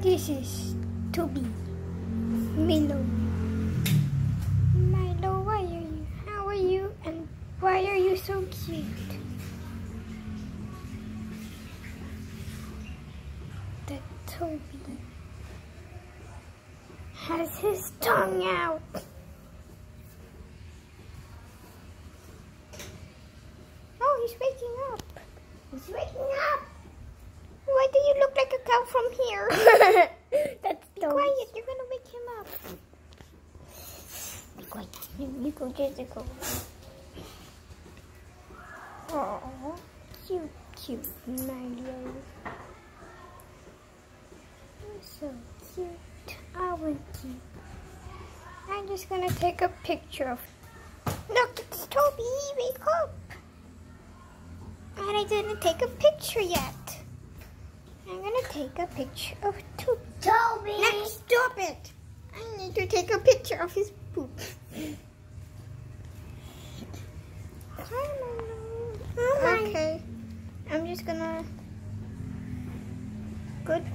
This is Toby. Milo. Milo, why are you? How are you? And why are you so cute? The Toby has his tongue out. Oh, he's waking up. He's waking up. Why do you look like a cow from here? That's Be quiet, you're gonna wake him up. Be quiet. You go, Jessica. Oh, cute, cute Mario. You're so cute. I want you. I'm just gonna take a picture of. Look, it's Toby. Wake up. And I didn't take a picture yet. Take a picture of Toby. Toby! Now stop it! I need to take a picture of his poop. Okay. I'm just gonna. Goodbye.